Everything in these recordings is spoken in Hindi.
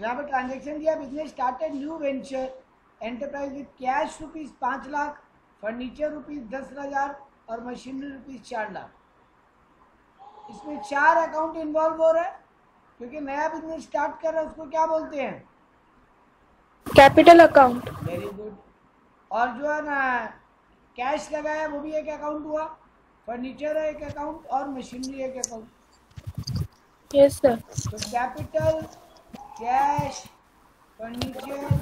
यहाँ पे ट्रांजेक्शन दिया business started new venture enterprise with cash rupees पाँच लाख फर्नीचर रुपीज़ दस हज़ार और मशीनरी रुपीज़ चार लाख। इसमें चार अकाउंट इन्वॉल्व हो रहा है क्योंकि नया बिज़नेस स्टार्ट कर रहा है उसको क्या बोलते हैं? कैपिटल अकाउंट वेरी गुड और जो है ना कैश लगाया वो भी एक अकाउंट हुआ। फर्नीचर है एक अकाउंट और मशीनरी एक अकाउंट यस सर तो कैपिटल कैश फर्नीचर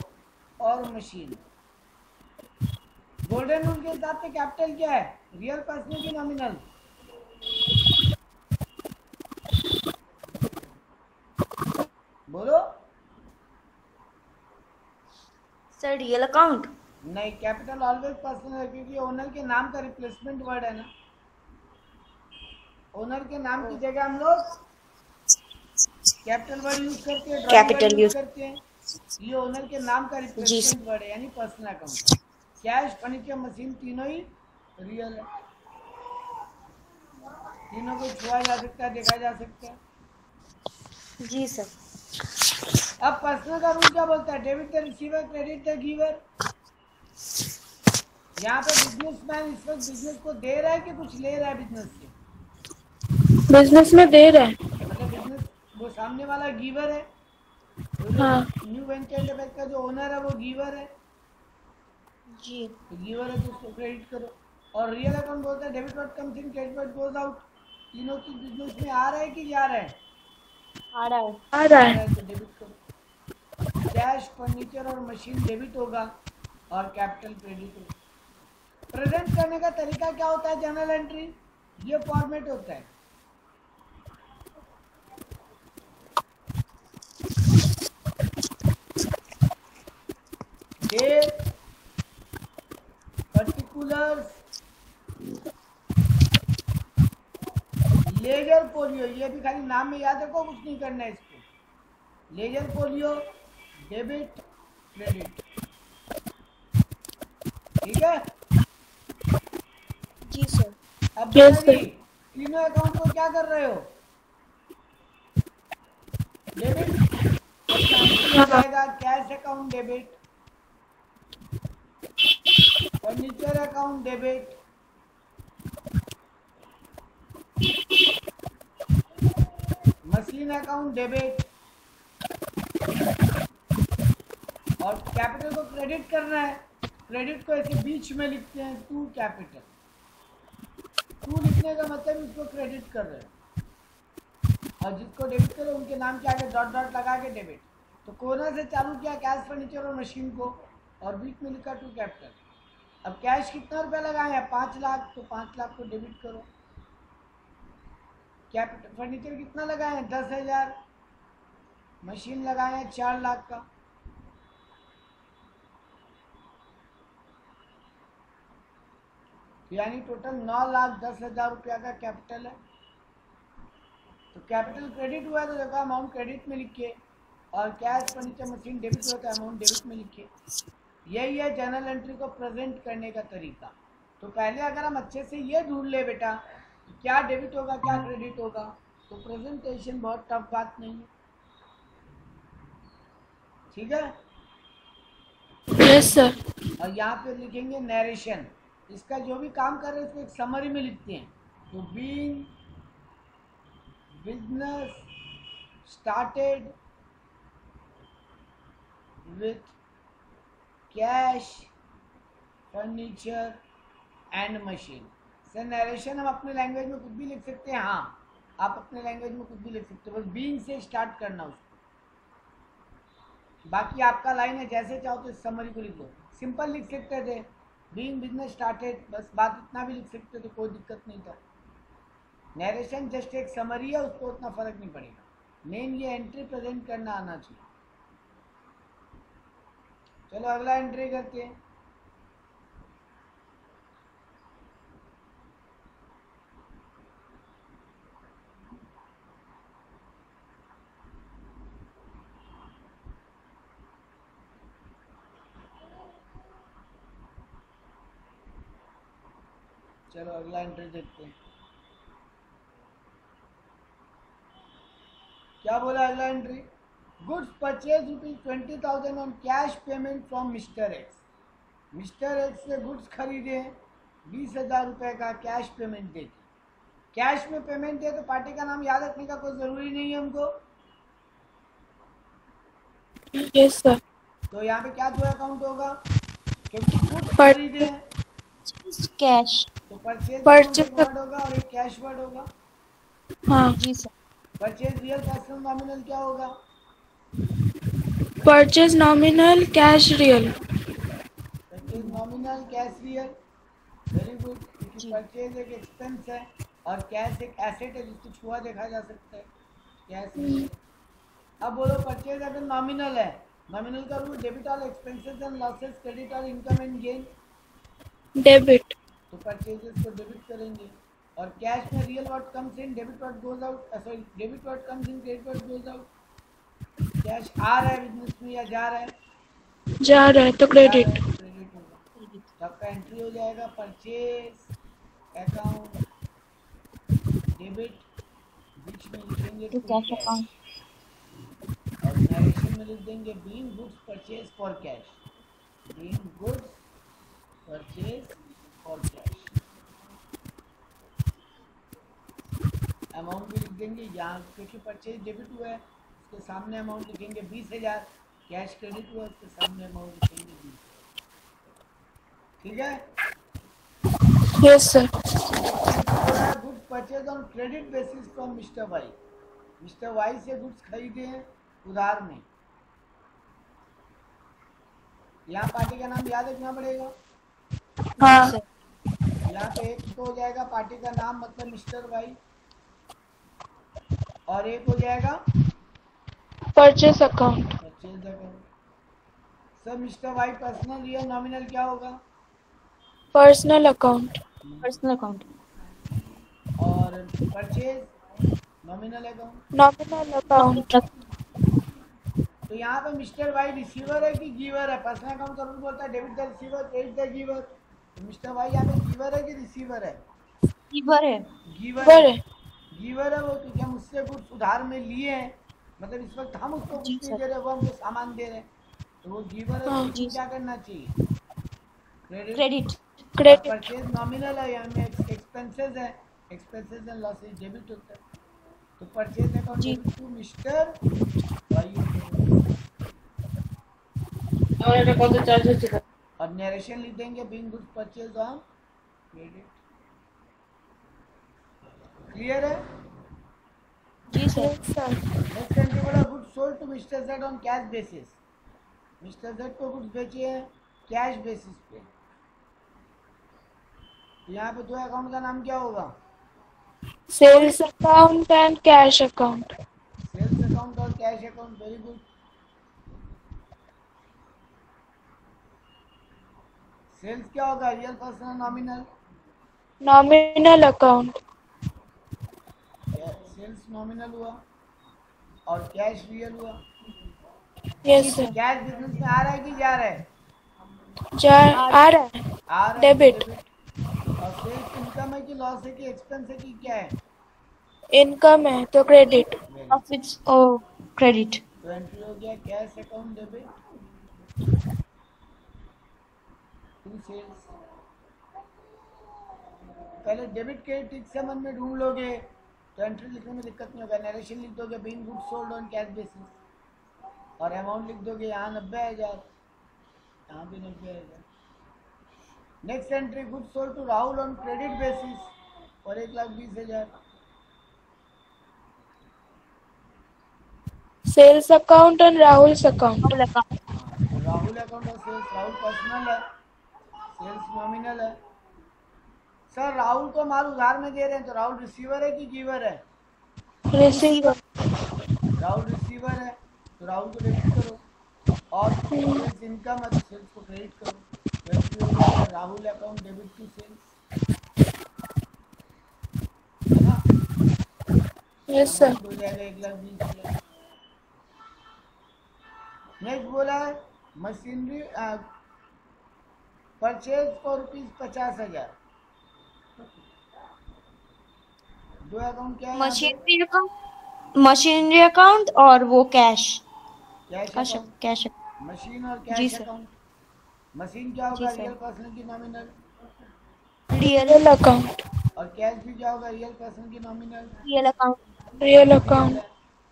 और मशीन। गोल्डन रूल के हिसाब से कैपिटल क्या है? रियल पर्सनल की नॉमिनल बोलो। सर रियल अकाउंट नहीं कैपिटल ऑलवेज पर्सनल है क्योंकि ओनर के नाम का रिप्लेसमेंट वर्ड है ना। ओनर के नाम की जगह हम लोग कैपिटल वर्ड यूज़ करते हैं Capital यूज़ करते हैं ये ओनर के नाम का रिप्लेसमेंट वर्ड है यानी personal account cash furniture machine तीनों ही रियल है। तीनों को छुआ जा सकता है देखा जा सकता है। जी सर। अब पर्सनल का रूल क्या बोलता है? Debit the receiver credit the giver यहाँ पे बिजनेसमैन इस वक्त बिज़नेस को दे रहा है कि कुछ ले रहा है बिज़नेस से? बिज़नेस में दे रहा हैं। सामने वाला गिवर है। हाँ। न्यू वेंचर डेवलप का जो ओनर है वो गिवर है। जी। तो गिवर है तो उसको क्रेडिट करो। और रियल अकाउंट बोलता है debit word comes in credit word goes out तीनों की बिज़नेस में आ रहा है कि जा रहा है? आ रहा है। आ रहा है। रहा है तो डेबिट करो। कैश फर्नीचर और मशीन डेबिट होगा और कैपिटल क्रेडिट होगा। प्रेजेंट करने का तरीका क्या होता है? जर्नल एंट्री ये फॉर्मेट होता है। डेट पर्टिकुलर्स लेजर पोलियो ये भी खाली नाम में याद रखो कुछ नहीं करना है इसको। लेजर पोलियो डेबिट क्रेडिट ठीक है? जी सर अब तीनों अकाउंट को क्या कर रहे हो? Debit cash account debit furniture account debit machine account debit और कैपिटल को क्रेडिट करना है। क्रेडिट को ऐसे बीच में लिखते हैं टू कैपिटल टू लिखने का मतलब इसको क्रेडिट कर रहे हैं। और जिसको डेबिट करो, उनके नाम के आगे डॉट डॉट लगा के डेबिट तो कोना से चालू किया कैश फर्नीचर और मशीन को और बीच में लिखा टू कैपिटल अब कैश कितना रुपया हैं? पाँच लाख तो पाँच लाख को डेबिट करो। कैपिटल फर्नीचर कितना लगाए हैं? दस हज़ार। मशीन लगाए हैं चार लाख का। यानी टोटल नौ लाख दस हज़ार रुपया का कैपिटल है। तो कैपिटल क्रेडिट हुआ है तो देखो अमाउंट क्रेडिट में लिखिए। और कैश फर्नीचर मशीन डेबिट हुआ तो अमाउंट डेबिट में लिखिए। यही है जर्नल एंट्री को प्रेजेंट करने का तरीका। तो पहले अगर हम अच्छे से ये ढूंढ ले बेटा कि क्या डेबिट होगा क्या क्रेडिट होगा तो प्रेजेंटेशन बहुत टफ बात नहीं है। ठीक है? यस सर और यहाँ पे लिखेंगे नरेशन इसका जो भी काम कर रहे हैं उसको एक समरी में लिखते हैं। तो being business started with cash furniture and machine sir narration हम अपने लैंग्वेज में कुछ भी लिख सकते हैं हाँ। आप अपने लैंग्वेज में कुछ भी लिख सकते हो, बस बीइंग से स्टार्ट करना उसको। बाकी आपका लाइन है, जैसे चाहो तो समरी को लिख सिंपल लिख सकते थे। बीइंग बिज़नेस स्टार्टेड बस बात इतना भी लिख सकते थे, कोई दिक्कत नहीं था। नरेशन जस्ट एक समरी है, उसको उतना फ़र्क नहीं पड़ेगा। मेन ये एंट्री प्रेजेंट करना आना चाहिए। चलो अगला एंट्री करते हैं। चलो अगला एंट्री देखते हैं। क्या बोला अगला entry goods purchase rupees twenty thousand on cash payment from mister X mister X से गुड्स खरीदे बीस हज़ार रुपये का कैश पेमेंट दे कैश में पेमेंट दे तो पार्टी का नाम याद रखने का कोई ज़रूरी नहीं है हमको। यस सर तो यहाँ पे क्या दो अकाउंट होगा? क्योंकि गुड्स खरीदे कैश तो परचेज Purchase- वर्ड होगा और एक कैश वर्ड होगा। हाँ जी sir purchase real personal nominal क्या होगा? Purchase nominal cash real nominal cash real very good क्योंकि। परचेज एक एक्सपेंस है और कैश एक एसेट है जिसको छुआ देखा जा सकता है। कैश अब बोलो परचेज अगर नॉमिनल है नॉमिनल का rule debit all expenses and losses credit all income and gain debit तो परचेजेस को डेबिट करेंगे। और कैश में real what comes in debit what goes out sorry debit what comes in credit what goes out cash आ रहा है बिज़नेस में या जा रहा है? जा रहा है तो क्रेडिट क्रेडिट होगा तो आपका एंट्री हो जाएगा परचेज अकाउंट डेबिट बीच में लिखेंगे to कैश अकाउंट और नरेशन में लिख देंगे being goods purchase for cash being goods purchase for cash amount भी लिख देंगे यहाँ क्योंकि परचेज डेबिट हुआ है। उसके सामने अमाउंट लिखेंगे बीस हज़ार कैश क्रेडिट हुआ उसके सामने अमाउंट लिखेंगे बीस ठीक है? Yes sir goods purchase on credit basis from mister Y mister Y से गुड्स खरीदे हैं उधार में। यहाँ पार्टी का नाम याद रखना पड़ेगा। हाँ यहाँ पे एक तो हो जाएगा पार्टी का नाम मतलब मिस्टर वाई और एक हो जाएगा purchase account sir mister Y personal real nominal क्या होगा? पर्सनल अकाउंट पर्सनल अकाउंट और purchase nominal account nominal account तो यहाँ पे मिस्टर वाई रिसीवर है कि गिवर है? पर्सनल अकाउंट का बोलता है debit the receiver credit the giver तो मिस्टर वाई यहाँ पे गिवर है कि रिसीवर है? लीवर है. गिवर है। गिवर है वो क्योंकि हम उससे कुछ उधार में लिए हैं? मतलब इस वक्त हम उसको कुछ दे रहे वो हमको सामान दे रहे तो वो गिवर है हाँ, उसको क्या करना चाहिए? क्रेडिट क्रेडिट परचेज नॉमिनल है में एक्सपेंसेस है? एक्सपेंसेस एंड लॉसेस डेबिट होता है। तो परचेज अकाउंट। टू मिस्टर और नरेशन लिख देंगे being goods purchase on credit clear है? जी सर। नेक्स्ट बोला goods sold to mister Z on cash basis mister Z को गुड्स बेचे हैं कैश बेसिस पे. यहाँ पे दो अकाउंट का नाम क्या होगा? Sales account and cash account sales account और cash account very good sales क्या होगा? Real personal nominal nominal account sales nominal हुआ। और कैश रियल हुआ। यस सर कैश बिज़नेस में आ रहा है कि जा रहा है? जा आ रहा है। आ रहा है और सेल्स इनकम है कि लॉस है कि एक्सपेंस है कि क्या है? इनकम है तो क्रेडिट प्रॉफिट्स ओ क्रेडिट तो एंट्री हो गया cash account debit to sales पहले डेबिट क्रेडिट से मन में ढूंढ लोगे। तो एंट्री लिखने में दिक्कत नहीं होगा नरेशन लिख दोगे being good sold on cash basis और अमाउंट लिख दोगे यहाँ नब्बे हज़ार। यहाँ भी नब्बे हज़ार। Next entry good sold to Rahul on credit basis और एक लाख बीस हज़ार। Sales account and Rahul's account Rahul account और सेल्स राहुल पर्सनल है। सेल्स नॉमिनल है। सर राहुल को माल उधार में दे रहे हैं तो राहुल रिसीवर है कि गिवर है? रिसीवर राहुल रिसीवर है तो राहुल को डेबिट करो। और इनकम है तो सेल्स को क्रेडिट करो। Rahul account debit to sales ना? यस सर जाएगा एक लाख बीस नेक्स्ट बोला है मशीनरी परचेज फॉर रुपीज़ पचास हज़ार। दो अकाउंट क्या है मशीनरी अकाउंट मशीनरी अकाउंट और वो कैश कैश कैश मशीन और कैश अकाउंट मशीन क्या होगा रियल पर्सन की नॉमिनल रियल रियल अकाउंट और कैश भी क्या होगा रियल पर्सन की nominal real account real account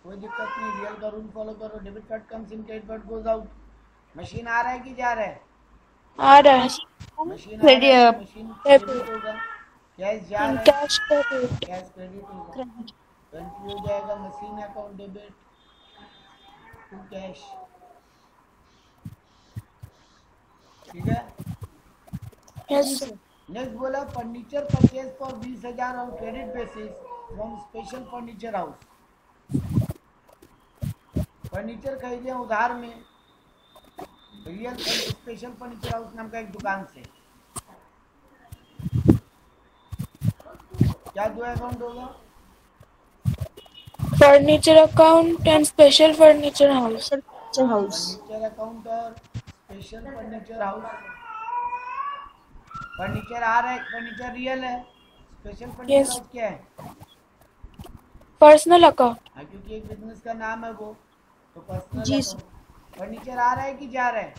कोई दिक्कत नहीं रियल का रूल फॉलो करो debit card comes in credit card goes out machine आ रहा है कि जा रहा है? आ रहा है। मशीन आ रहा है मशीन होगा? कैश जा रहा है। कैश क्रेडिट कैश क्रेडिट होगा क्रेडिट हो जाएगा machine account debit to cash ठीक है? नेक्स्ट बोला फर्नीचर परचेज फॉर बीस हज़ार on credit basis from special furniture house furniture खरीदे उधार में। रियल स्पेशल फर्नीचर हाउस नाम का एक दुकान से। क्या दो अकाउंट होगा? Furniture account and special furniture house furniture house furniture account और स्पेशल फर्नीचर हाउस फर्नीचर आ रहा है फर्नीचर रियल है. Special furniture Yes. क्या है? पर्सनल अकाउंट हाँ क्योंकि एक बिज़नेस का नाम है वो तो पर्सनल जी, फर्नीचर आ रहा है कि जा रहा है?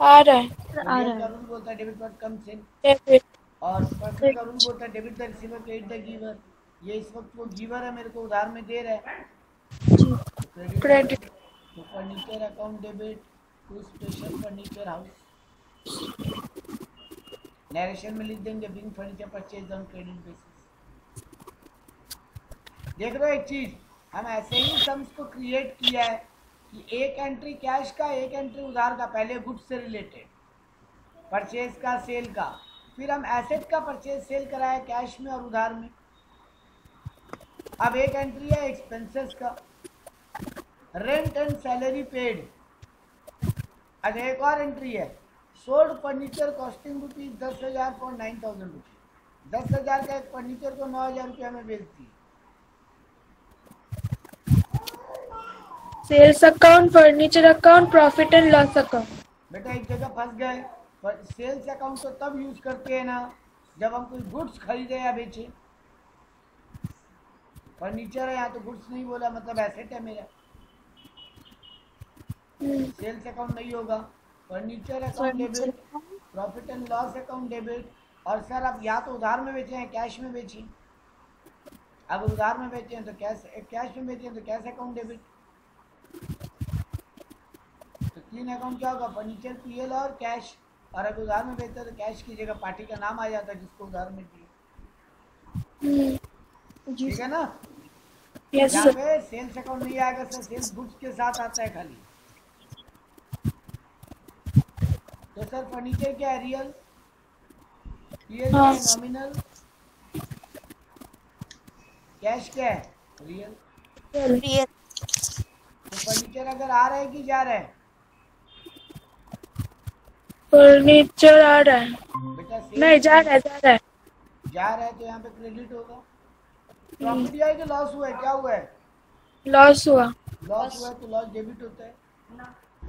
आ रहा है। आ रहा है। बोलता है? Debit card comes in debit और पर्सनल का रूल बोलता है debit the receiver credit the giver ये इस वक्त वो गिवर है मेरे को उधार में दे रहा है। क्रेडिट क्रेडिट तो furniture account debit to special furniture house narration में लिख देंगे being furniture purchase on credit basis देख रहे हो एक चीज़ हम ऐसे ही सम्स को क्रिएट किया है कि एक एंट्री कैश का एक एंट्री उधार का पहले गुड्स से रिलेटेड परचेज का सेल का। फिर हम एसेट का परचेज सेल कराया कैश में और उधार में। अब एक एंट्री है एक्सपेंसेस का। रेंट एंड सैलरी पेड अच्छा एक और एंट्री है। सोल्ड फर्नीचर कॉस्टिंग रुपीज़ दस हज़ार फॉर नाइन थाउज़ेंड रुपीज़ दस हज़ार का एक फर्नीचर को नौ हज़ार रुपया में बेचती है। Sales account furniture account profit and loss account बेटा एक जगह फंस गए। पर सेल्स अकाउंट तो तब यूज़ करते हैं ना जब हम कोई गुड्स खरीदे या बेचे। फर्नीचर है यहाँ तो गुड्स नहीं बोला मतलब एसेट है मेरा। सेल्स अकाउंट नहीं होगा। Furniture account debit profit and loss account debit और सर आप या तो उधार में बेचे हैं कैश में बेची। अब उधार में बेचे हैं तो कैश कैश में बेचे हैं तो कैश अकाउंट डेबिट तो तीन अकाउंट क्या होगा? फर्नीचर पीएल और कैश और अगर उधार में बेचते तो कैश की जगह पार्टी का नाम आ जाता है जिसको उधार में दिए ठीक है ना? यहाँ पे सेल्स अकाउंट नहीं आएगा सर सेल्स गुड्स के साथ आता है खाली। तो सर फर्नीचर क्या है? रियल रियल नॉमिनल कैश क्या है? रियल रियल तो फर्नीचर अगर आ रहा है कि जा रहा है? फर्नीचर आ रहा है। बेटा नहीं जा रहा है जा रहा है। जा रहा है तो यहाँ पे क्रेडिट होगा। प्रॉफिट या कि लॉस हुआ है? क्या हुआ है? लॉस हुआ। लॉस हुआ तो लॉस डेबिट होता है।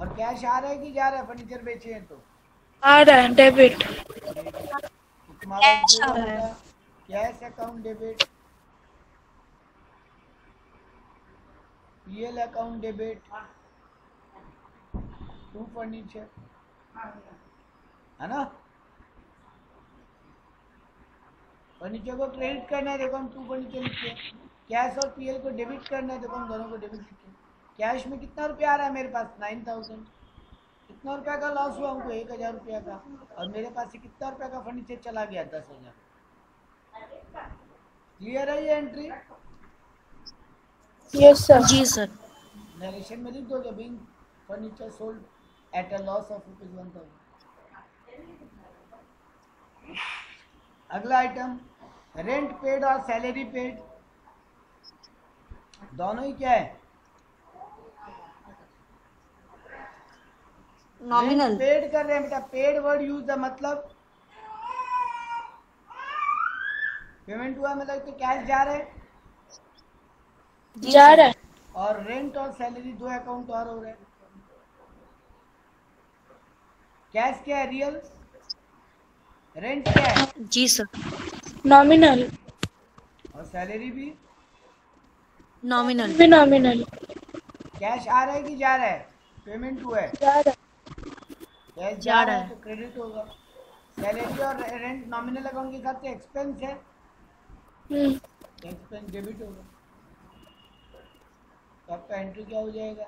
और कैश आ रहा है कि जा रहा है? फर्नीचर बेचे हैं तो। आ रहा है डेबिट आ रहा। Cash account debit PL account debit to furniture है ना? फर्नीचर को क्रेडिट करना है देखो हम टू फर्नीचर लिखते हैं कैश और पीएल को डेबिट करना है देखो हम दोनों को डेबिट लिखते हैं कैश में कितना रुपया आ रहा है मेरे पास? नाइन थाउज़ेंड कितना रुपया का लॉस हुआ हमको? एक हज़ार रुपया का। और मेरे पास से कितना रुपया का फर्नीचर चला गया? दस हज़ार। क्लियर है ये एंट्री यस सर जी सर नरेशन में लिख दोगे? Being furniture sold at a loss of rupees one thousand अगला आइटम रेंट पेड और सैलरी पेड दोनों ही क्या है? नॉमिनल पेड कर रहे हैं बेटा। पेड वर्ड यूज़ है मतलब। पेमेंट हुआ मतलब तो कैश जा रहे हैं। जा रहा है। और रेंट और सैलरी दो अकाउंट और हो रहे हैं। कैश क्या है? रियल रेंट क्या है? जी सर नॉमिनल और सैलरी भी? नॉमिनल भी नॉमिनल कैश आ रहा है कि जा रहा है? पेमेंट हुआ है? जा रहा कैश जा रहा है है। तो क्रेडिट होगा. सैलरी और रेंट नॉमिनल अकाउंट के हिसाब से एक्सपेंस है. हम्म. एक्सपेंस डेबिट होगा. तो आपका एंट्री क्या हो जाएगा?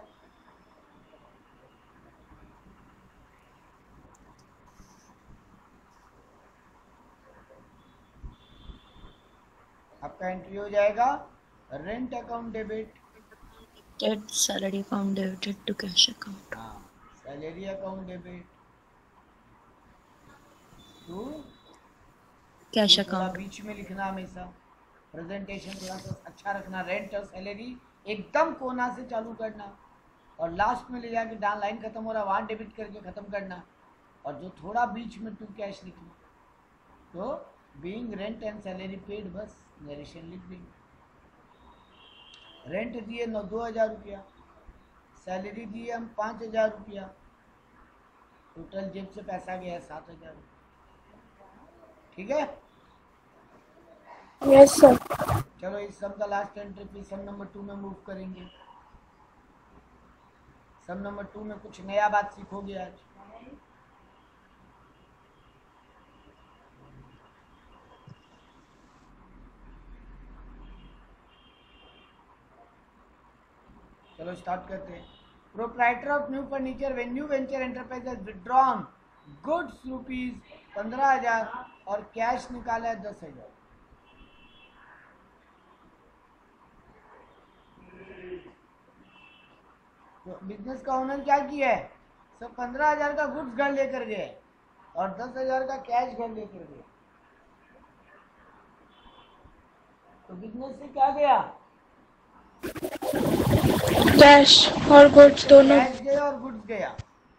आपका एंट्री हो जाएगा rent account debit Get salary account debited to cash account. हाँ सैलरी अकाउंट डेबिट टू थोड़ा account. बीच में लिखना हमेशा। प्रेजेंटेशन थोड़ा सा अच्छा रखना। रेंट और सैलरी एकदम कोना से चालू करना। और लास्ट में ले जाके डाउन लाइन खत्म हो रहा है वहाँ डेबिट करके ख़त्म करना। और जो थोड़ा बीच में टू कैश लिखना। तो being rent and salary paid बस। नरेशन लिख देंगे रेंट दिए नौ दो हज़ार रुपया। सैलरी दिए हम पाँच हज़ार रुपया। टोटल जेब से पैसा गया है सात हज़ार। ठीक है? यस सर चलो इस सम का लास्ट एंट्री फिर सम नंबर टू में मूव करेंगे। सम नंबर टू में कुछ नया बात सीखोगे आज। चलो स्टार्ट करते हैं। Proprietor of new furniture when new venture enterprise withdrawn goods rupees पंद्रह हज़ार और कैश निकाला है दस हज़ार। तो बिज़नेस का ओनर क्या किया है? सब पंद्रह हज़ार का गुड्स घर लेकर गए और दस हज़ार का कैश घर लेकर गए तो बिज़नेस से क्या गया? कैश और गुड्स दोनों कैश गया और गुड्स गया।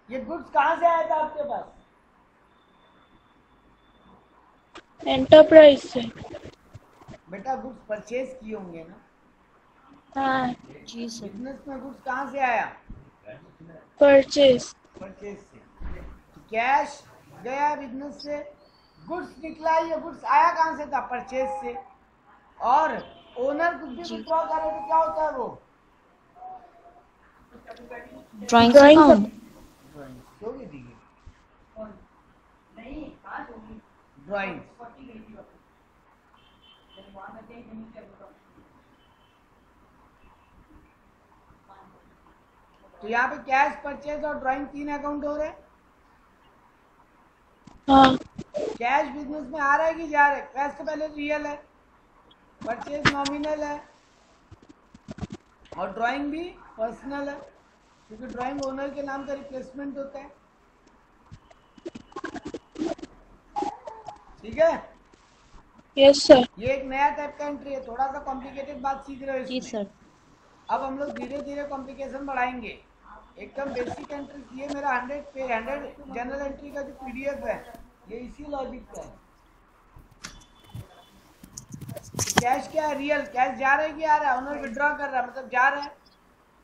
ये गुड्स कहाँ से आया था आपके पास? एंटरप्राइज से। बेटा गुड्स परचेज किए होंगे ना? हाँ। जी सर। बिज़नेस में गुड्स कहाँ से आया? परचेज परचेज से। कैश गया बिज़नेस से। गुड्स निकला ये गुड्स आया कहाँ से था? परचेज से। और ओनर कुछ भी विड्रॉ करे तो क्या होता है वो? Drawing Drawing account. Drawing drawing तो यहाँ पे कैश परचेज और ड्राइंग तीन अकाउंट हो रहे हैं? हाँ। कैश बिज़नेस में आ रहा है कि जा रहा है? कैश तो पहले रियल है। परचेज नॉमिनल है। और ड्राइंग भी पर्सनल है क्योंकि ड्राइंग ओनर के नाम का रिप्लेसमेंट होता है। ठीक है? यस सर ये एक नया टाइप का एंट्री है थोड़ा सा कॉम्प्लिकेटेड बात सीख रहे हो जी सर अब हम लोग धीरे धीरे कॉम्प्लिकेशन बढ़ाएँगे एकदम बेसिक एंट्री ये मेरा हंड्रेड पे हंड्रेड जनरल एंट्री का जो पीडीएफ है ये इसी लॉजिक का है। कैश क्या है? रियल कैश जा रहा है कि आ रहा है? ओनर विड्रॉ कर रहा है? मतलब जा रहा है?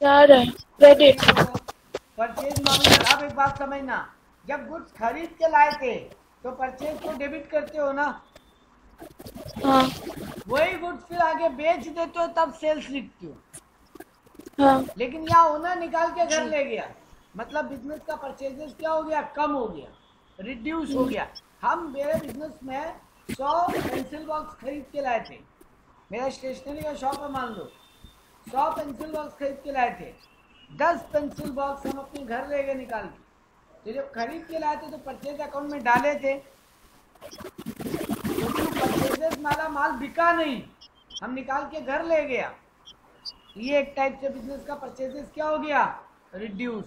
जा रहा है। क्रेडिट परचेज नॉमिनल अब एक बात समझना। जब गुड्स खरीद के लाए थे तो परचेज को डेबिट करते हो ना? हाँ। वही गुड्स फिर आगे बेच देते हो तब सेल्स लिखते हो। हाँ। लेकिन यहाँ ओनर निकाल के घर ले गया। मतलब बिज़नेस का परचेजेस क्या हो गया? कम हो गया। रिड्यूस हो गया। हम मेरे बिज़नेस में सौ पेंसिल बॉक्स खरीद के लाए थे। मेरा स्टेशनरी का शॉप है मान लो। सौ पेंसिल बॉक्स खरीद के लाए थे। दस पेंसिल बॉक्स हम अपने घर ले गए निकाल के तो जब खरीद के लाए थे तो परचेज अकाउंट में डाले थे। तो परचेजेस वाला माल बिका नहीं। हम निकाल के घर ले गया। ये एक टाइप से बिज़नेस का परचेजेस क्या हो गया? रिड्यूस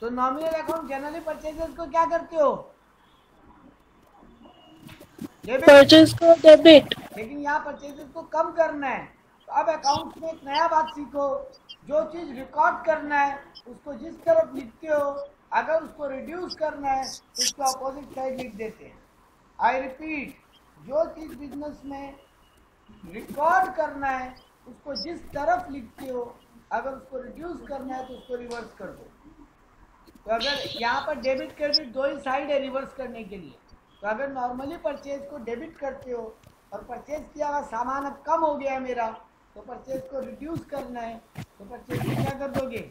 तो नॉमिनल अकाउंट जनरली परचेजेस को क्या करते हो? परचेज को डेबिट लेकिन यहाँ परचेजेस को कम करना है। तो अब अकाउंट में एक नया बात सीखो। जो चीज़ रिकॉर्ड करना है उसको जिस तरफ़ लिखते हो अगर उसको रिड्यूस करना है तो उसको अपोजिट साइड लिख देते हैं। आई रिपीट जो चीज़ बिज़नेस में रिकॉर्ड करना है उसको जिस तरफ़ लिखते हो अगर उसको रिड्यूस करना है तो उसको रिवर्स कर दो। तो अगर यहाँ पर डेबिट क्रेडिट दो ही साइड है रिवर्स करने के लिए। तो अगर नॉर्मली परचेज को डेबिट करते हो और परचेज किया हुआ सामान अब कम हो गया है मेरा तो परचेज को रिड्यूस करना है तो परचेज को क्या कर दोगे?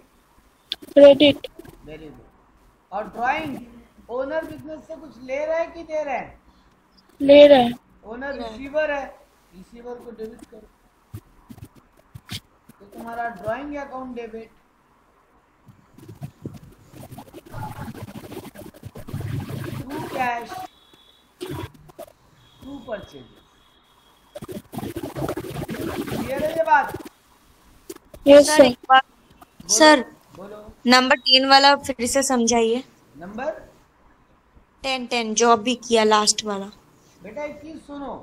Credit, वेरी गुड और ड्राइंग ओनर बिज़नेस से कुछ ले रहा है कि दे रहा है? ले रहा है। ओनर रिसीवर है। रिसीवर को डेबिट करो। तो तुम्हारा drawing account debit cash to purchase clear है ये बात yes सर। एक बात। सर बोलो। नंबर टेन वाला फिर से समझाइए। नंबर टेन टेन जो अभी किया लास्ट वाला। बेटा एक चीज़ सुनो।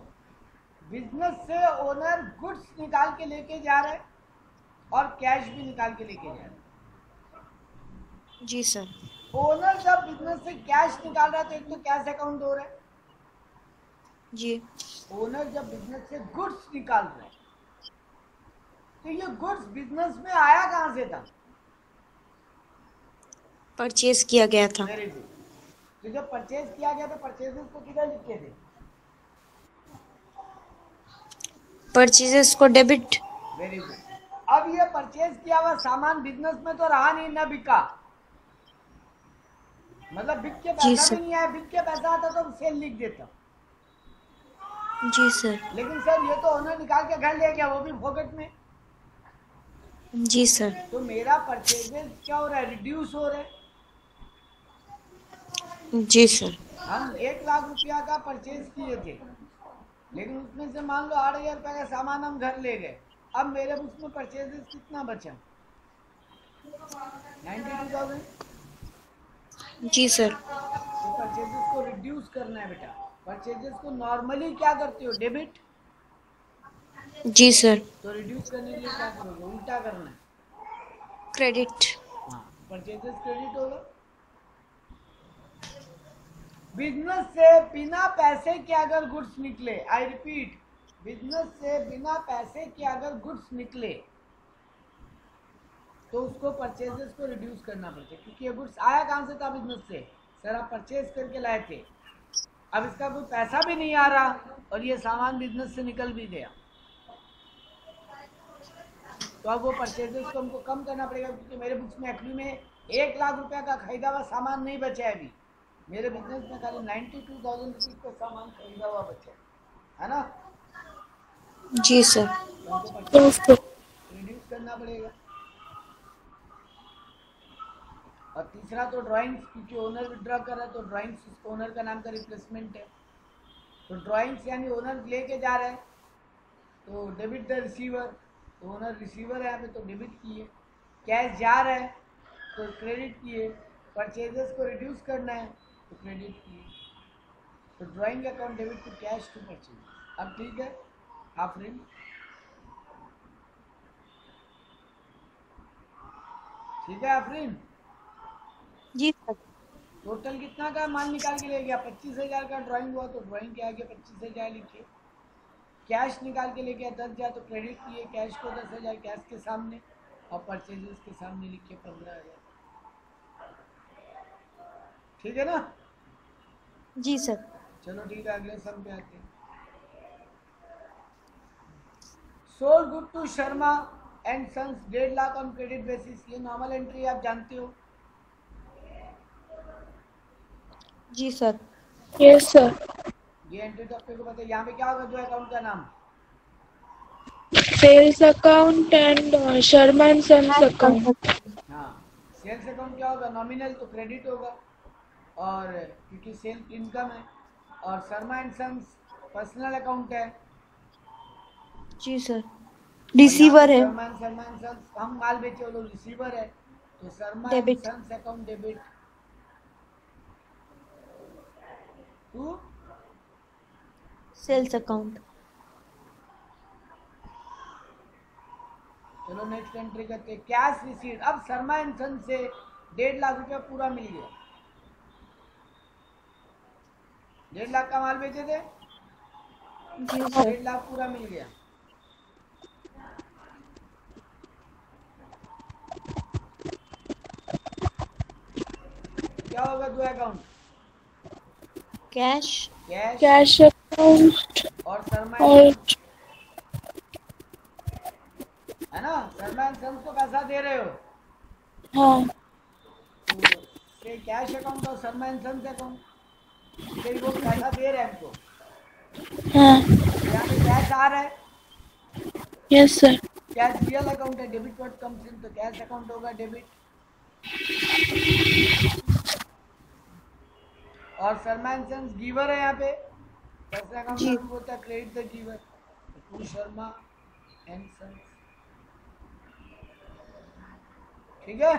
बिज़नेस से ओनर गुड्स निकाल के लेके जा रहा और कैश भी निकाल के लेके जा रहा जी सर ओनर जब बिज़नेस से कैश निकाल रहा है तो एक तो कैश अकाउंट हो रहा है। जी। ओनर जब बिज़नेस से गुड्स निकाल रहा है तो ये गुड्स बिज़नेस में आया कहाँ से था? परचेज किया गया था। तो जब परचेज किया गया तो परचेजेस को किधर लिखे थे? परचेजेस को डेबिट वेरी गुड अब ये परचेज किया हुआ सामान बिज़नेस में तो रहा नहीं ना बिका। मतलब बिक के पैसा भी नहीं आया बिक के पैसा आता तो सेल लिख देता। जी सर लेकिन सर ये तो ओनर निकाल के घर ले गया वो भी फोकट में। जी सर तो मेरा परचेजेस क्या हो रहा है? रिड्यूस हो रहा है। जी सर हम एक लाख रुपया का परचेज किए थे। लेकिन उसमें से मान लो आठ हज़ार रुपया का सामान हम घर ले गए। अब मेरे उसमें परचेजेस कितना बचा? नाइन्टी टू थाउज़ेंड जी सर तो परचेजेस को रिड्यूस करना है बेटा। परचेजेस को नॉर्मली क्या करते हो? डेबिट जी सर तो रिड्यूस करने के लिए क्या करोगे उल्टा करना है। क्रेडिट परचेजेस क्रेडिट होगा। बिज़नेस से बिना पैसे के अगर गुड्स निकले आई रिपीट बिज़नेस से बिना पैसे के अगर गुड्स निकले तो उसको परचेजेस को रिड्यूस करना पड़ता है। क्योंकि ये गुड्स आया कहाँ से था बिज़नेस से? सर आप परचेज करके लाए थे। अब इसका कोई पैसा भी नहीं आ रहा और ये सामान बिज़नेस से निकल भी गया। तो अब वो परचेजेस को हमको कम करना पड़ेगा क्योंकि मेरे बुक्स में एक्चुअली में एक लाख रुपया का खरीदा हुआ सामान नहीं बचा है अभी। मेरे बिज़नेस में खाली नाइन्टी टू थाउज़ेंड रुपीज़ का सामान खरीदा हुआ बचा है। है ना? जी सर तो रिड्यूस करना पड़ेगा। और तीसरा तो ड्राइंग्स क्योंकि ओनर विड्रॉ कर रहा है तो ड्राइंग्स ओनर का नाम का रिप्लेसमेंट है। तो ड्राइंग्स यानी ओनर लेके जा रहे हैं। तो डेबिट द रिसीवर तो ओनर रिसीवर है तो डेबिट किए। कैश जा रहा है तो क्रेडिट किए। परचेजेस को रिड्यूस करना है तो क्रेडिट किए। तो drawing account debit to cash to purchase अब ठीक है आफरीन ठीक है आफरीन जी सर। टोटल कितना का माल निकाल के ले गया? पच्चीस हज़ार का ड्राइंग हुआ तो ड्राइंग के आगे पच्चीस हज़ार लिखे। कैश निकाल के ले गया दस हज़ार तो क्रेडिट किए। कैश को दस हज़ार कैश के सामने और परचेजेस के सामने लिखे पंद्रह हज़ार। ठीक है ना? जी सर। चलो ठीक है अगले सम पे आते हैं। Sold good to Sharma and Sons डेढ़ लाख ऑन क्रेडिट बेसिस ये नॉर्मल एंट्री आप जानते हो। जी सर। Yes सर ये एंट्री तो आपको पता है यहाँ पे क्या होगा दो अकाउंट का नाम? Account and uh, Sharma and Sons account, हाँ सेल्स अकाउंट क्या होगा? नॉमिनल तो क्रेडिट होगा और क्योंकि सेल इनकम है और Sharma and Sons personal account है। जी सर। रिसीवर है। शर्मा एंड सन्स हम माल बेचे वो लोग रिसीवर है तो Sharma and Sons account debit to sales account चलो नेक्स्ट एंट्री करते हैं। कैश रिसीट अब शर्मा एंड सन से डेढ़ लाख रुपया पूरा मिल गया। डेढ़ लाख का माल बेचे थे? डेढ़ लाख पूरा मिल गया। क्या होगा दो अकाउंट कैश कैश। account और शर्मा और ना? एंड सन्स को पैसा दे रहे हो। हाँ। तो से कैश अकाउंट और शर्मा एंड सन्स अकाउंट से वो पैसा दे रहे हैं हमको। हाँ। यहाँ पे कैश आ रहा है। Yes sir cash real account है डेबिट वर्ड कम्स इन तो कैश अकाउंट होगा डेबिट और शर्मा एंड सन्स गिवर है यहाँ पे। पैसे। का होता है credit the giver to Sharma and Sons ठीक है?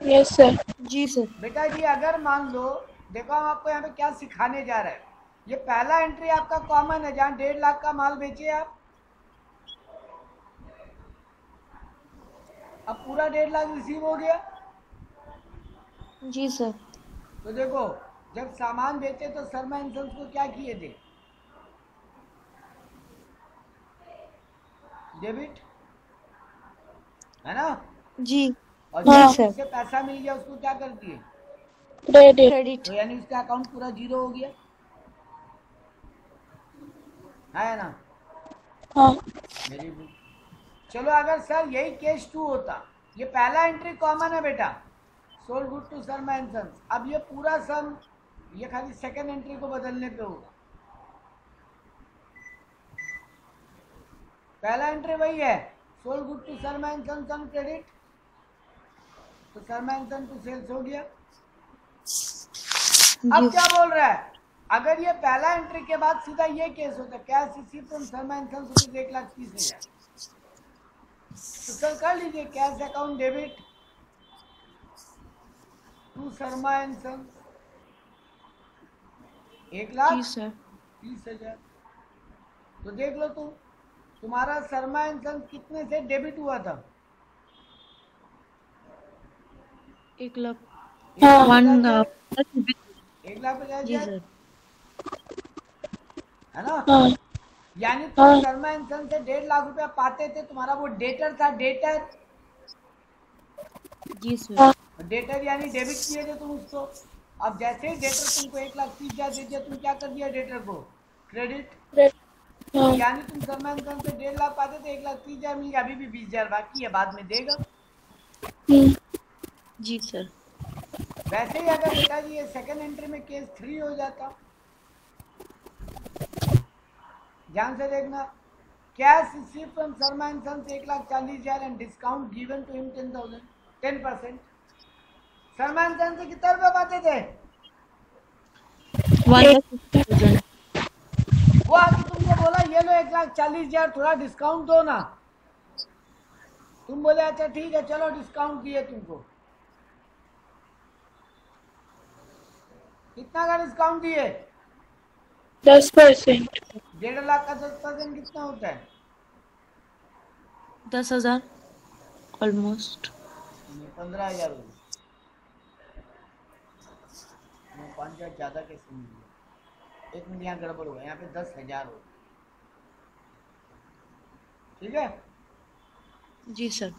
यस सर जी सर बेटा जी अगर मान लो देखो हम आपको यहाँ पे क्या सिखाने जा रहे हैं। ये पहला एंट्री आपका कॉमन है जहाँ डेढ़ लाख का माल बेचे आप। अब पूरा डेढ़ लाख रिसीव हो गया। जी सर तो देखो जब सामान बेचे तो शर्मा एंड सन्स को क्या किए थे? डेबिट? है ना? जी। और हाँ। जब उससे पैसा मिल गया उसको क्या कर दिए? क्रेडिट। क्रेडिट। तो यानी उसका अकाउंट पूरा ज़ीरो हो गया। है ना? हाँ। चलो अगर सर यही केस टू होता ये पहला एंट्री कॉमन है बेटा। Sold good to Sharma and Sons. अब ये पूरा सम ये खाली सेकंड एंट्री को बदलने पे होगा। पहला एंट्री वही है sold good to Sharma and Sons on credit तो Sharma and son to sales हो गया। अब क्या बोल रहा है? अगर ये पहला एंट्री के बाद सीधा ये केस होता है cash receive from Sharma and Sons rupees एक लाख तीस हज़ार। तो सर कर लीजिए cash account debit to Sharma and Sons एक लाख? तीस हज़ार। तो देख लो तुम तुम्हारा शर्मा एंड सन्स कितने से डेबिट हुआ था? एक लाख। एक लाख पचास हज़ार? सर है ना? हाँ। यानी हाँ। तुम शर्मा एंड सन से डेढ़ लाख रुपया पाते थे तुम्हारा वो डेटर था डेटर। जी सर। हाँ। डेटर यानी डेबिट किए थे तुम उसको। अब जैसे ही डेटर तुमको एक लाख तीस हज़ार दे दिया तुम क्या कर दिया डेटर को? क्रेडिट हाँ। यानी तुम एंड सन से डेढ़ लाख पाते थे एक लाख तीस हज़ार मिल गया अभी भी बीस हज़ार बाकी है बाद में देगा। हम्म, जी सर। वैसे ही अगर बेटा जी ये सेकंड एंट्री में केस थ्री हो जाता। ध्यान से देखना। Cash receive from Sharma and Sons एक लाख चालीस हज़ार and discount given to him ten thousand ten percent and Sons से कितने रुपए पाते थे। वो आके तुमको बोला ये लो एक लाख चालीस हज़ार थोड़ा डिस्काउंट दो ना। तुम बोले अच्छा ठीक है चलो डिस्काउंट दिए तुमको। कितना का डिस्काउंट दिए दस परसेंट डेढ़ लाख का दस परसेंट कितना होता है? दस हज़ार ऑलमोस्ट पंद्रह हज़ार हो गए पाँच हज़ार ज़्यादा कैसे मिल। गया एक मिनट यहाँ गड़बड़ हुआ यहाँ पे दस हज़ार हो ठीक है? जी सर।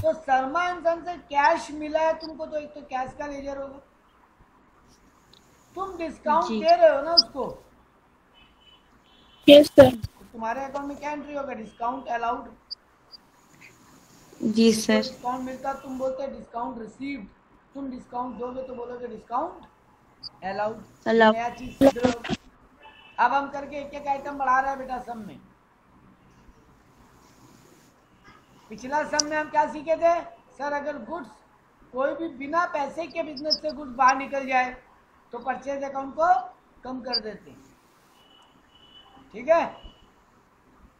तो शर्मा एंड सन से कैश मिला है तुमको तो एक तो कैश का लेजर होगा। तुम डिस्काउंट दे रहे हो ना उसको? यस सर तो तुम्हारे अकाउंट में क्या एंट्री होगा? डिस्काउंट अलाउड जी सर। डिस्काउंट मिलता तुम बोलते डिस्काउंट रिसीव्ड तुम डिस्काउंट दोगे तो बोलोगे डिस्काउंट अलाउड नया चीज़ सीख रहे अब हम करके एक एक आइटम बढ़ा रहे हैं बेटा सब में। पिछला सब में हम क्या सीखे थे? सर अगर गुड्स कोई भी बिना पैसे के बिज़नेस से गुड्स बाहर निकल जाए तो परचेज अकाउंट को कम कर देते हैं। ठीक है?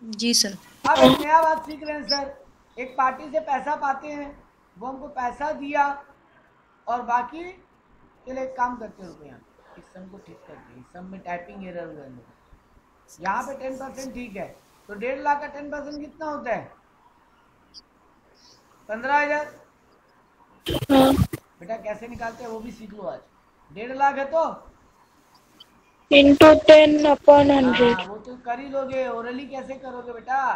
जी सर अब एक नया बात सीख रहे हैं सर एक पार्टी से पैसा पाते हैं वो हमको पैसा दिया और बाकी चलो एक काम करते हो यहाँ इस सम को ठीक करते हैं इस सम में टाइपिंग एरर हुआ है यहाँ पे टेन परसेंट ठीक है तो डेढ़ लाख का टेन परसेंट कितना होता है? पंद्रह हज़ार। बेटा कैसे निकालते हैं वो भी सीख लो आज। डेढ़ लाख है तो? इंटू टेन अपॉन हंड्रेड वो तो कर ही लोगे ओरली कैसे करोगे बेटा?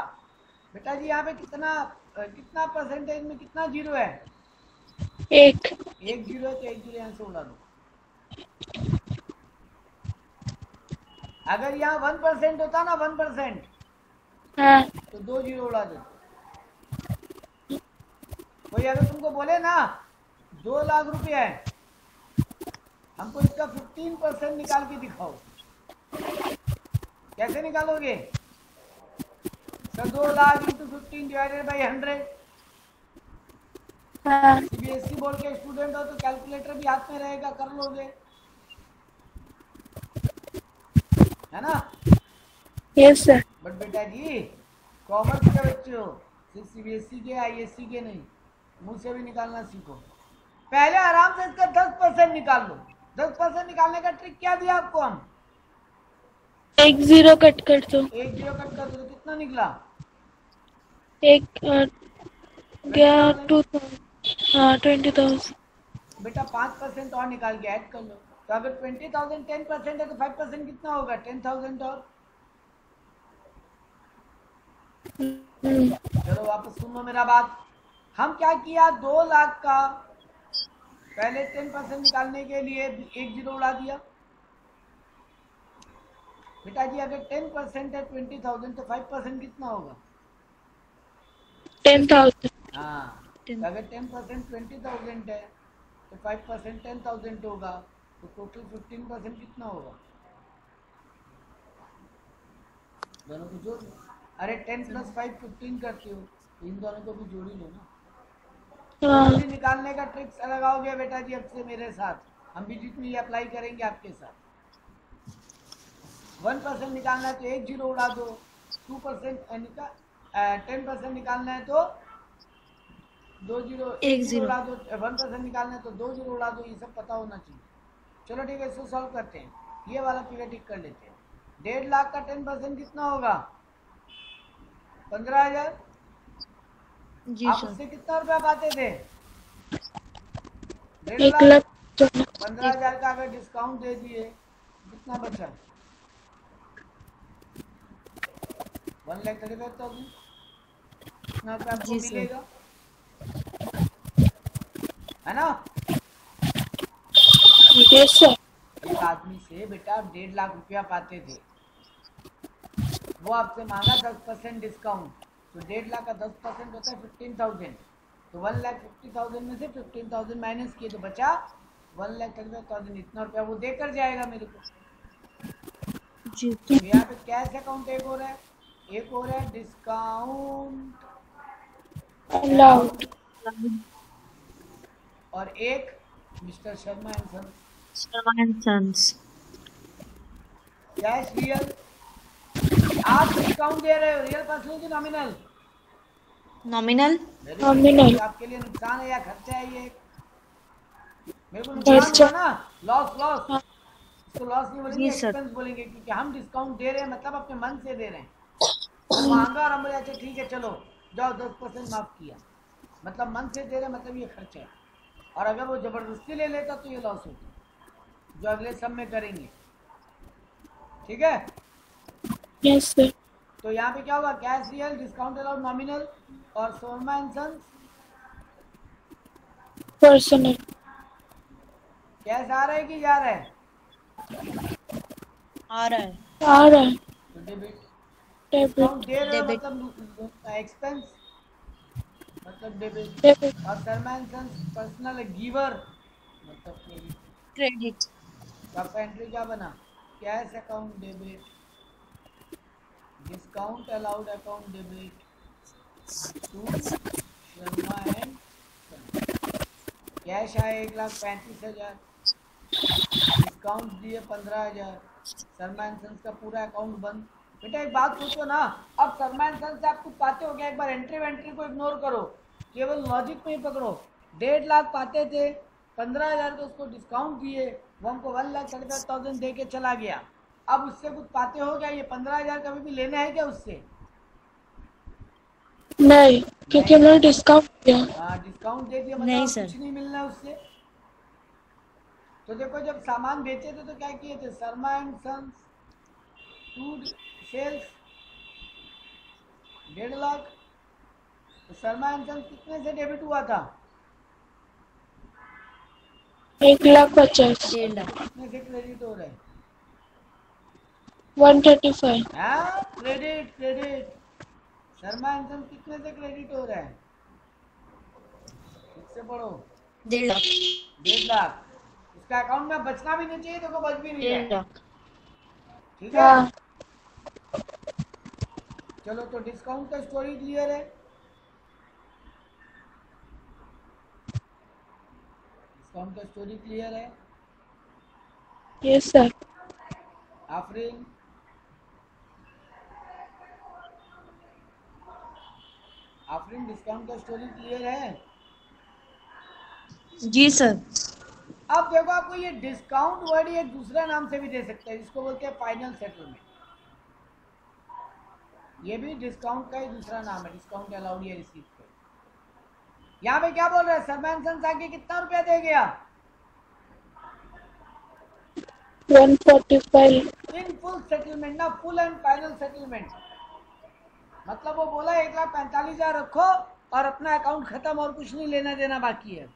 बेटा जी यहाँ पे कितना कितना परसेंटेज में कितना ज़ीरो है? एक। एक ज़ीरो तो एक ज़ीरो यहाँ से उड़ा दो। अगर यहाँ वन परसेंट होता ना वन परसेंट हाँ। तो दो ज़ीरो उड़ा देते कोई अगर तुमको बोले ना दो लाख रुपया है हमको इसका फिफ्टीन परसेंट निकाल के दिखाओ। कैसे निकालोगे? सर दो lakh into fifteen divided by hundred CBSE board के स्टूडेंट हो तो कैलकुलेटर भी हाथ में रहेगा कर लोगे। है ना? यस सर बट बेटा जी कॉमर्स के बच्चे हो सिर्फ़ सीबीएसई के आईएससी के नहीं। मुँह से भी निकालना सीखो। पहले आराम से इसका दस परसेंट निकाल लो। दस परसेंट निकालने का ट्रिक क्या दिया आपको हम? एक ज़ीरो कट कर दो। एक ज़ीरो कट कर दो तो कितना निकला? एक गया टू हाँ ट्वेंटी थाउज़ेंड बेटा पाँच परसेंट और निकाल के ऐड कर लो। तो अगर ट्वेंटी थाउज़ेंड टेन परसेंट है तो फाइव परसेंट कितना होगा? टेन थाउज़ेंड और? चलो वापस सुनो मेरा बात। हम क्या किया? दो लाख का पहले टेन परसेंट निकालने के लिए एक ज़ीरो उड़ा दिया। बेटा जी अगर टेन परसेंट है ट्वेंटी थाउज़ेंड तो फाइव परसेंट कितना होगा? टेन थाउज़ेंड हाँ। अगर टेन परसेंट ट्वेंटी थाउज़ेंड है तो फाइव परसेंट टेन थाउज़ेंड होगा तो टोटल फिफ्टीन परसेंट कितना होगा? दोनों को जोड़ लो। अरे टेन प्लस फाइव फिफ्टीन करते हो तो इन दोनों को भी जोड़ ही लो ना। जल्दी निकालने का ट्रिक्स लगाओगे बेटा जी अब से मेरे साथ। हम भी जितनी अप्लाई करेंगे आपके साथ। वन परसेंट निकालना है तो एक ज़ीरो उड़ा दो। टू परसेंट निकाल टेन परसेंट निकालना है तो दो ज़ीरो एक ज़ीरो। उड़ा दो वन परसेंट निकालना है तो दो ज़ीरो उड़ा दो ये सब पता होना चाहिए। चलो ठीक है इसको सॉल्व करते हैं। ये वाला फिगर टिक कर लेते हैं। डेढ़ लाख का टेन परसेंट कितना होगा? पंद्रह हज़ार? आप उससे कितना रुपया पाते थे? एक लाख? पंद्रह हज़ार का अगर डिस्काउंट दे दिए कितना बचा? One lakh thirty five thousand. कितना रुपया। मिलेगा? है ना? एक आदमी से बेटा आप डेढ़ लाख रुपया पाते थे। वो आपसे मांगा दस परसेंट डिस्काउंट तो डेढ़ लाख का दस परसेंट होता है फिफ्टीन थाउज़ेंड तो वन लाख फिफ्टी थाउज़ेंड में से फिफ्टीन थाउज़ेंड माइनस किए तो बचा one lakh thirty five thousand इतना रुपया वो देकर जाएगा मेरे को। जी। तो यहाँ पे कैश अकाउंट एक हो रहा है। एक हो रहा है डिस्काउंट और एक mister Sharma and son Sharma and Sons. Cash real आप डिस्काउंट दे रहे हो रियल पर्सनल की नॉमिनल Nominal. Nominal. आपके लिए नुकसान है या खर्चा है ये। मेरे को नुकसान। ना? लॉस लॉस इसको लॉस नहीं बोलेंगे एक्सपेंस बोलेंगे क्योंकि हम डिस्काउंट दे रहे हैं मतलब अपने मन से दे रहे हैं। वो महँगा और हम बोले अच्छा ठीक है चलो। जाओ दस परसेंट माफ़ किया। मतलब मन से दे रहे हैं मतलब ये खर्चा है। और अगर वो ज़बरदस्ती ले लेता तो ये लॉस होता। जो अगले सब में करेंगे। ठीक है? यस सर तो यहाँ पे क्या होगा cash real discount allowed nominal और Sharma and Sons personal cash आ रहा है कि जा रहा है? आ रहा है। आ रहा है। Debit debit. मतलब एक्सपेंस डेबिट डेबिट और Sharma and Sons personal giver मतलब। Credit. तो आपका एंट्री क्या बना? Cash account debit discount allowed account debit to Sharma and cash आए एक लाख पैंतीस हज़ार। डिस्काउंट दिए पंद्रह हज़ार। शर्मा एंड सन्स का पूरा अकाउंट बंद। बेटा एक बात सोचो ना। अब शर्मा एंड सन्स से आप कुछ पाते हो गया एक बार एंट्री वेंट्री को इग्नोर करो। केवल लॉजिक में ही पकड़ो। डेढ़ लाख पाते थे पंद्रह हज़ार का उसको डिस्काउंट दिए वो हमको one lakh thirty five thousand दे के चला गया। अब उससे कुछ पाते हो क्या? ये पंद्रह हज़ार कभी भी लेना है क्या उससे? नहीं क्योंकि उन्होंने डिस्काउंट दिया हाँ डिस्काउंट दे दिया नहीं, मतलब सर। कुछ नहीं मिलना उससे। तो देखो जब सामान बेचे थे तो क्या किए थे? Sharma and Sons to sales डेढ़ लाख तो शर्मा एंड सन्स कितने से डेबिट हुआ था? एक लाख पचास। डेढ़ लाख कितने से क्रेडिट हो रहा? है वन थर्टी फाइव। हाँ credit credit Sharma and Sons कितने से क्रेडिट हो रहे? हैं इससे पढ़ो डेढ़ लाख। डेढ़ लाख। इसका अकाउंट में बचना भी नहीं चाहिए देखो बच भी नहीं डेढ़ लाख। ठीक है? हाँ। चलो तो डिस्काउंट का स्टोरी क्लियर है। डिस्काउंट का स्टोरी क्लियर है? Yes sir Afreen? Afreen discount का स्टोरी क्लियर है? जी सर अब देखो आपको ये डिस्काउंट वर्ड ये दूसरा नाम से भी दे सकते हैं जिसको बोलते हैं फाइनल सेटलमेंट ये भी डिस्काउंट का ही दूसरा नाम है डिस्काउंट अलाउड या रिसीव यहाँ पे क्या बोल रहे हैं? सरमैन सन्स आके कितना रुपया दे गया? इन फुल सेटलमेंट ना फुल एंड फाइनल सेटलमेंट मतलब वो बोला एक लाख पैंतालीस हज़ार रखो और अपना अकाउंट खत्म और कुछ नहीं लेना देना बाकी है।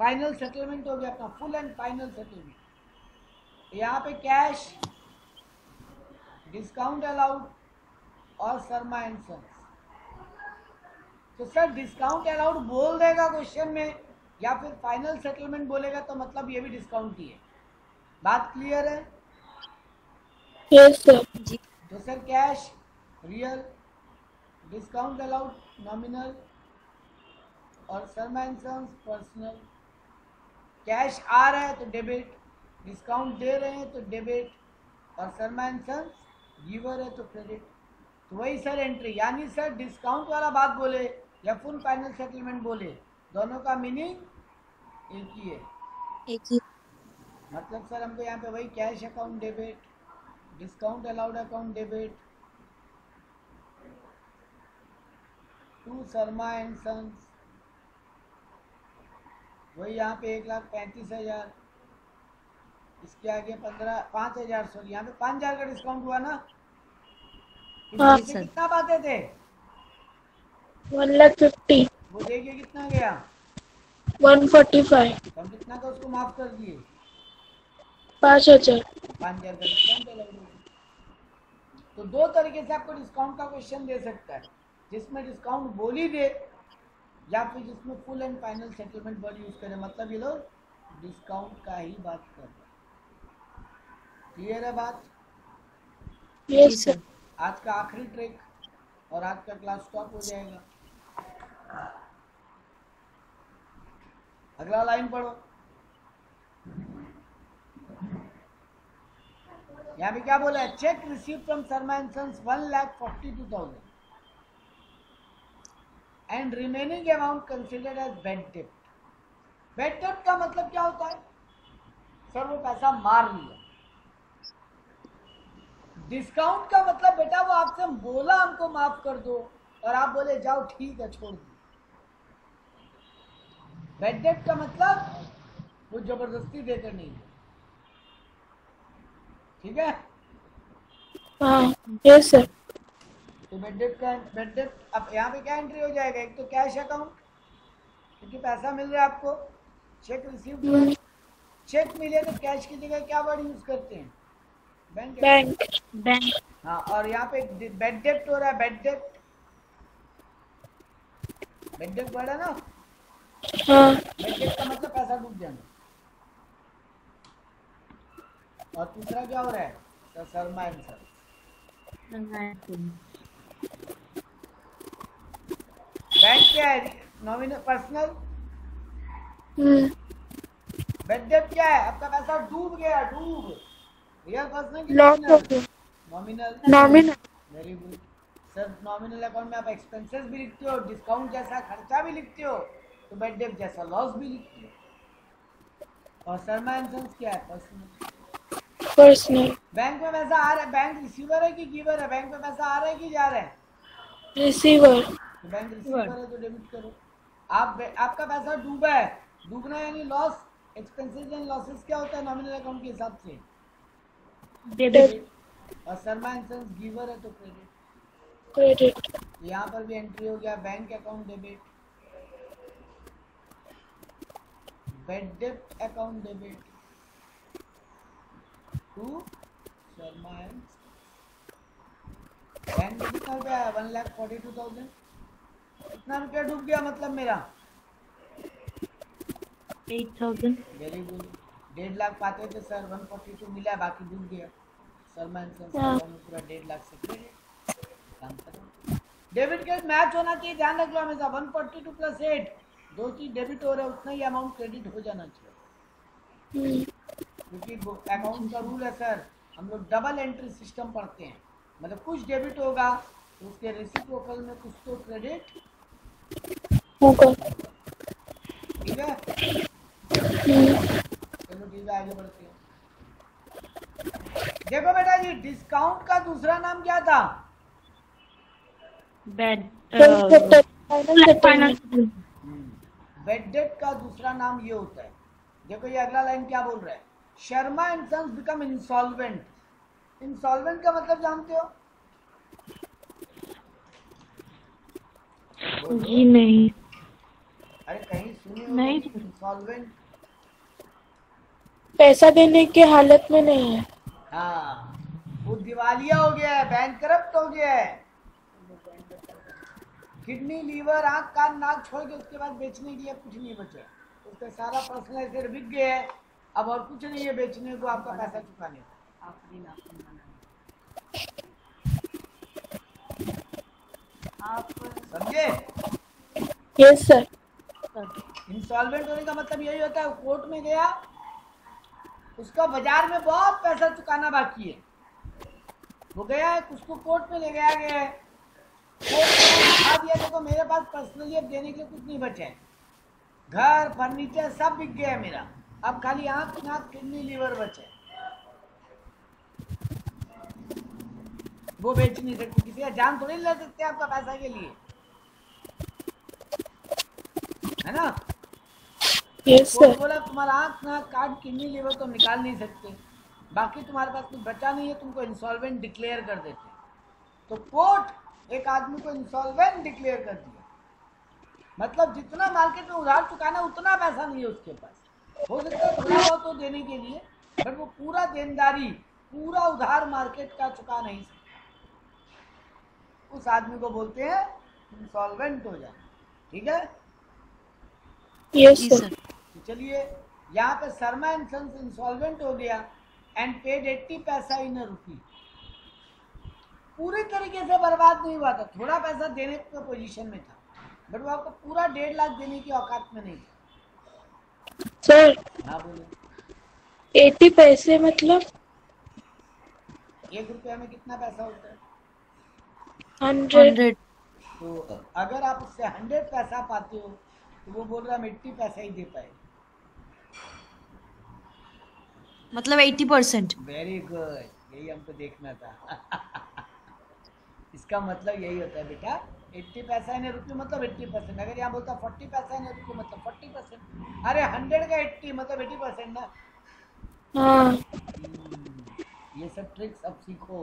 फाइनल सेटलमेंट हो गया अपना फुल एंड फाइनल सेटलमेंट यहाँ पे कैश डिस्काउंट अलाउड और सन्स तो सर डिस्काउंट अलाउड बोल देगा क्वेश्चन में या फिर फाइनल सेटलमेंट बोलेगा तो मतलब ये भी डिस्काउंट ही है। बात क्लियर है? सर तो sir cash real discount allowed nominal और सरमेंसन्स पर्सनल कैश आ रहा है तो डेबिट डिस्काउंट दे रहे हैं तो डेबिट और सरमेंसन्स गिवर है तो क्रेडिट तो वही सर एंट्री यानी सर डिस्काउंट वाला बात बोले या फुल फाइनल सेटलमेंट बोले दोनों का मीनिंग एक ही है। एक ही। मतलब सर हमको यहाँ पे वही cash account debit discount allowed account debit to Sharma and Sons वही यहाँ पे एक लाख पैंतीस हज़ार इसके आगे पंद्रह पाँच हज़ार सॉरी यहाँ पे पाँच हज़ार का डिस्काउंट हुआ ना? हाँ। कितना पाते थे? One lakh fifty. वो देखिए कितना गया? One forty five. तो हम कितना का उसको माफ़ कर दिए? पाँच हज़ार। पाँच हज़ार का डिस्काउंट। तो दो तरीके से आपको डिस्काउंट का क्वेश्चन दे सकता है। जिसमें डिस्काउंट बोल ही दे या फिर जिसमें full and final settlement word use करें। मतलब ये लोग डिस्काउंट का ही बात कर रहे क्लियर है बात? यस सर आज का आखिरी ट्रिक और आज का क्लास स्टॉप हो जाएगा। अगला लाइन पढ़ो। यहाँ पे क्या बोला है? Cheque receive from Sharma and Sons one lakh forty two thousand and remaining amount considered as bad dept bad का मतलब क्या होता है? सर वो पैसा मार लिया। डिस्काउंट का मतलब बेटा, वो आपसे बोला, हमको माफ़ कर दो। और आप बोले, जाओ, ठीक है, छोड़ दो। बेड डेट का मतलब वो ज़बरदस्ती देकर नहीं है। ठीक है? हाँ यस सर तो बेड डेट का बेड डेट अब यहाँ पे क्या एंट्री हो जाएगा? एक तो कैश अकाउंट क्योंकि पैसा मिल रहा है आपको। चेक रिसीव चेक मिले तो कैश की जगह क्या वर्ड यूज़ करते हैं? बैंक बैंक बैंक हाँ और यहाँ पे बेड डेप्ट हो रहा है bed depth bed depth word है ना? हाँ। का मतलब पैसा डूब जाना और तीसरा क्या हो रहा है? Sir Sharma and sir bank क्या है नॉमिनल पर्सनल हम्म, क्या है? आपका पैसा डूब गया डूब। Real personal nominal nominal very good sir nominal account में आप एक्सपेंसेस भी लिखते हो डिस्काउंट जैसा खर्चा भी लिखते हो। तो बेड डेप जैसा लॉस भी लिखते हो। और शर्मा एंड क्या है पर्सनल पर्सनल बैंक में पैसा आ रहा है बैंक रिसीवर है कि गिवर है? बैंक में पैसा आ रहा है कि जा रहा है? रिसीवर तो बैंक रिसीवर है तो डेबिट करो। आप आपका पैसा डूबा है। डूबना यानी लॉस एक्सपेंसेस एंड लॉसेस क्या होता है नॉमिनल अकाउंट के हिसाब से? डेबिट और शर्मा गिवर है तो क्रेडिट क्रेडिट यहाँ पर भी एंट्री हो गया bank account debit bad dept account debit to Sharma and bank में कितना रुपया है one lakh forty two thousand कितना रुपया डूब गया मतलब मेरा। Eight thousand. वेरी गुड डेढ़ लाख पाते थे सर वन फोर्टी टू मिला बाकी डूब गया। सर मैं हाँ। पूरा डेढ़ लाख से काम करो। डेबिट के मैच होना चाहिए ध्यान रखो हमेशा। One forty two plus eight दो चीज़ डेबिट हो रहा है उतना ही अमाउंट क्रेडिट हो जाना चाहिए। क्योंकि अकाउंट का रूल है सर हम लोग डबल एंट्री सिस्टम पढ़ते हैं। मतलब कुछ डेबिट होगा तो उसके रेसिप्रोकल में कुछ तो क्रेडिट ठीक है? चलो ठीक है आगे बढ़ते हैं। देखो बेटा जी डिस्काउंट का दूसरा नाम क्या था? Bad. full Settle- final final. settlement. Bad debt का दूसरा नाम ये होता है। देखो ये अगला लाइन क्या बोल रहा है? Sharma and Sons become insolvent insolvent का मतलब जानते हो? जी नहीं। अरे कहीं सुनी नहीं। इंसॉल्वेंट पैसा देने के हालत में नहीं है। हाँ। वो दिवालिया हो गया है बैंक करप्ट हो गया है। किडनी लीवर आँख कान नाक छोड़ के उसके बाद बेचने के लिए कुछ नहीं बचा। उसका सारा पर्सनल एसेट बिक गया है। अब और कुछ नहीं है बेचने को आपका पैसा चुकाने को समझे? यस सर इंस्टॉलमेंट होने का मतलब यही होता है कोर्ट में गया उसका बाज़ार में बहुत पैसा चुकाना बाकी है। वो गया है उसको कोर्ट में ले गया गया है। ने दिया देखो मेरे पास पर्सनली अब देने के लिए कुछ नहीं बचे है। घर फर्नीचर सब बिक गया है मेरा। अब खाली आँख नाक किडनी लीवर बचे वो बेच नहीं सकते किसी का जान थोड़ी ले सकते आपका पैसा के लिए। है ना? कोर्ट सर बोला तुम्हारा आँख नाक कान किडनी लीवर तो निकाल नहीं सकते। बाकी तुम्हारे पास कुछ बचा नहीं है तुमको इंसॉल्वेंट डिक्लेयर कर देते तो कोर्ट एक आदमी को इंसॉल्वेंट डिक्लेयर कर दिया। मतलब जितना मार्केट में उधार चुकाना उतना पैसा नहीं है उसके पास। हो सकता है थोड़ा बहुत तो देने के लिए बट वो पूरा देनदारी पूरा उधार मार्केट का चुका नहीं सकता। उस आदमी को बोलते हैं इंसॉल्वेंट हो जाए ठीक है? यस जी सर सर तो चलिए यहाँ पे शर्मा एंड सन्स इंसॉल्वेंट हो गया एंड पेड एट्टी पैसा इन रुपी पूरी तरीके से बर्बाद नहीं हुआ था। थोड़ा पैसा देने के पोजीशन में था बट वो आपको पूरा डेढ़ लाख देने की औकात में नहीं था। सर हाँ बोले। एटी पैसे मतलब? एक रुपया में कितना पैसा होता है? हंड्रेड। तो अगर आप उससे हंड्रेड पैसा पाते हो तो वो बोल रहा है एट्टी पैसा ही दे पाए। मतलब eighty percent. वेरी गुड यही हमको देखना था। इसका मतलब यही होता है बेटा 80 पैसा इन रुपये मतलब 80 परसेंट अगर यहाँ बोलता 40 पैसा इन रुपये मतलब 40 परसेंट अरे 100 का 80 मतलब 80 परसेंट ना। हाँ। हम्म, ये सब ट्रिक्स अब सीखो।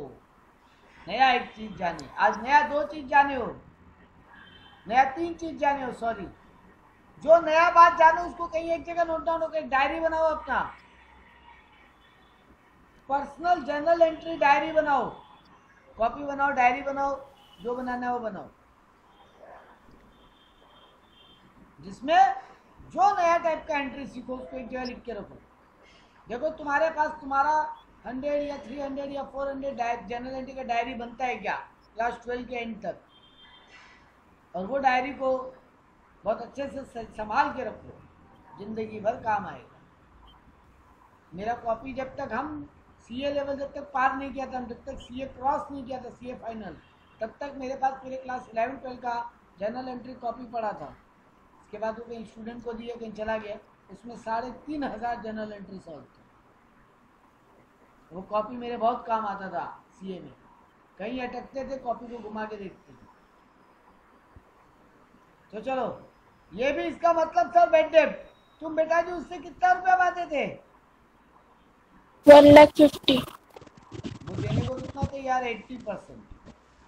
नया एक चीज़ जाने। आज नया दो चीज़ जाने हो। नया तीन चीज़ जाने हो सॉरी जो नया बात जानो उसको कहीं एक जगह नोट डाउन हो डायरी बनाओ अपना। पर्सनल जर्नल एंट्री डायरी बनाओ। कॉपी बनाओ, डायरी बनाओ, जो बनाना है वो बनाओ। जिसमें जो नया टाइप का एंट्री सीखो, उसको एक जगह लिख के रखो। देखो, तुम्हारे पास तुम्हारा हंड्रेड या थ्री हंड्रेड या फोर हंड्रेड जनरल एंट्री का डायरी बनता है क्या? क्लास ट्वेल्व के एंड तक। और वो डायरी को बहुत अच्छे से संभाल के रखो। ज़िंदगी भर काम आएगा। मेरा कॉपी जब तक हम सी ए लेवल जब तक पार नहीं किया था, जब तक सी ए क्रॉस नहीं किया था सी ए फाइनल तब तक मेरे पास मेरे क्लास इलेवन ट्वेल्व का जर्नल एंट्री कॉपी पड़ा था। उसके बाद वो कहीं स्टूडेंट को दिया, कहीं चला गया उसमें साढ़े तीन हज़ार जर्नल एंट्री सॉल्व थे। वो कॉपी मेरे बहुत काम आता था सी में। कहीं अटकते थे कॉपी को घुमा के देखते थे। तो चलो, ये भी इसका मतलब था बेड डेट तुम बेटा जी उससे कितना रुपया पाते थे? वन लाख फिफ्टी वो देने को कितना थे यार एट्टी परसेंट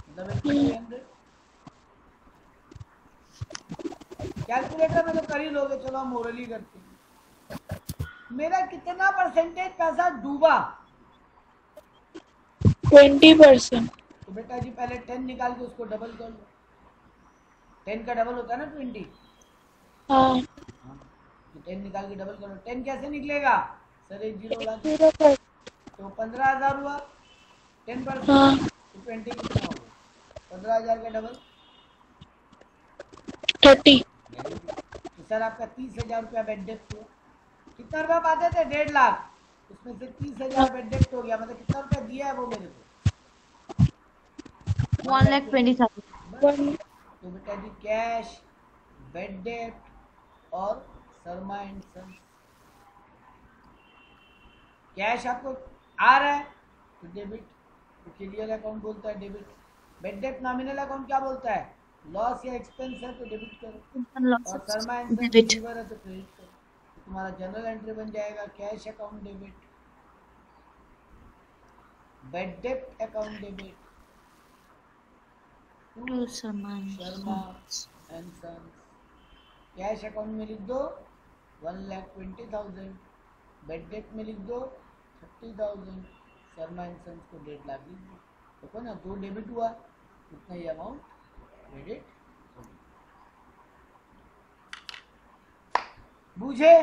मतलब कैलकुलेटर में तो कर ही लोगे चलो हम ओरली करते हैं। मेरा कितना परसेंटेज पैसा डूबा? ट्वेंटी परसेंट तो बेटा जी पहले टेन निकाल के उसको डबल कर लो। टेन का डबल होता है ना ट्वेंटी हाँ। तो टेन निकाल के डबल करो टेन कैसे निकलेगा? सर एक ज़ीरो लगा ज़ीरो पर। तो पंद्रह हज़ार हुआ टेन हाँ। परसेंट तो ट्वेंटी कितना हो गया? पंद्रह हज़ार का डबल थर्टी। तो सर आपका तीस हज़ार रुपया बेड डेप्ट हुआ। कितना रुपया पाते थे? डेढ़ लाख। उसमें से तीस हज़ार बेड डेप्ट हो गया। मतलब कितना रुपया दिया है वो मेरे को? One lakh twenty thousand. One तो बेटा जी कैश बेड डेप्ट और शर्मा एंड सन कैश आपको आ रहा है तो डेबिट तो क्लियर अकाउंट बोलता है डेबिट? बेड डेप्ट नॉमिनल अकाउंट क्या बोलता है? लॉस या एक्सपेंस है तो डेबिट करो। और. शर्मा. रिसीवर है तो क्रेडिट करो। तो तुम्हारा जनरल एंट्री बन जाएगा cash account debit bad dept account debit Sharma and Sons cash account में लिख दो one lakh twenty thousand bad debt में लिख दो thirty thousand Sharma and Sons को डेढ़ लाख दीजिए देखो ना, दो डेबिट हुआ, उतना ही अमाउंट क्रेडिट। बूझे